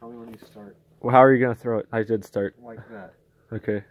Tell me when you start. Well, how are you gonna throw it? I did start. Like that. Okay.